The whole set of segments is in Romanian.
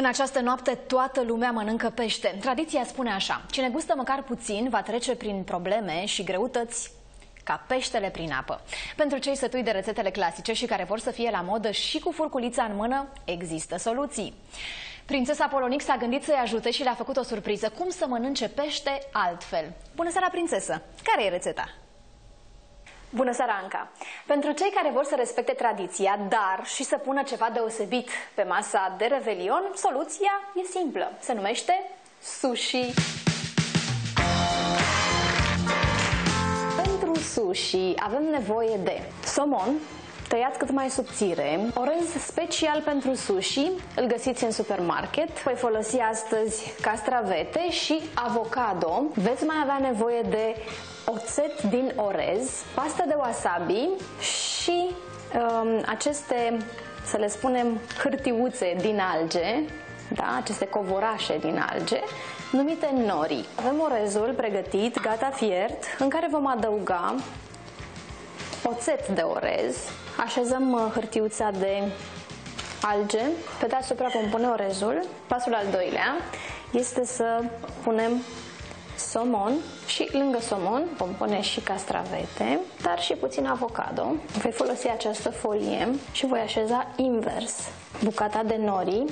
În această noapte toată lumea mănâncă pește. Tradiția spune așa, cine gustă măcar puțin va trece prin probleme și greutăți ca peștele prin apă. Pentru cei sătui de rețetele clasice și care vor să fie la modă și cu furculița în mână, există soluții. Prințesa Polonic s-a gândit să-i ajute și le-a făcut o surpriză. Cum să mănânce pește altfel? Bună seara, prințesă! Care e rețeta? Bună seara, Anca! Pentru cei care vor să respecte tradiția, dar și să pună ceva deosebit pe masa de revelion, soluția e simplă. Se numește sushi. Pentru sushi avem nevoie de somon, tăiați cât mai subțire, orez special pentru sushi, îl găsiți în supermarket. Voi folosi astăzi castravete și avocado. Veți mai avea nevoie de oțet din orez, pastă de wasabi și um, aceste, să le spunem, hârtiuțe din alge, da? aceste covorașe din alge, numite nori. Avem orezul pregătit, gata fiert, în care vom adăuga oțet de orez, așezăm uh, hârtiuța de alge, pe deasupra vom pune orezul. Pasul al doilea este să punem somon și lângă somon vom pune și castravete, dar și puțin avocado. Voi folosi această folie și voi așeza invers bucata de nori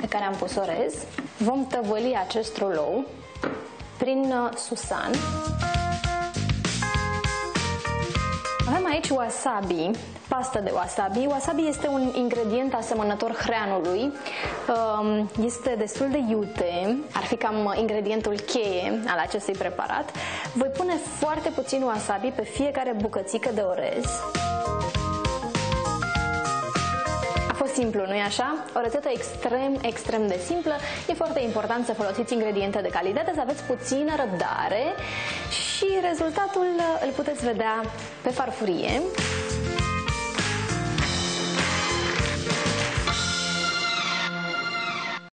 pe care am pus orez. Vom tăvăli acest rulou prin uh, susan. Aici wasabi, pastă de wasabi. Wasabi este un ingredient asemănător hreanului. Um, este destul de iute, ar fi cam ingredientul cheie al acestui preparat. Voi pune foarte puțin wasabi pe fiecare bucățică de orez. A fost simplu, nu-i așa? O rețetă extrem, extrem de simplă. E foarte important să folosiți ingrediente de calitate, să aveți puțină răbdare și rezultatul îl puteți vedea pe farfurie.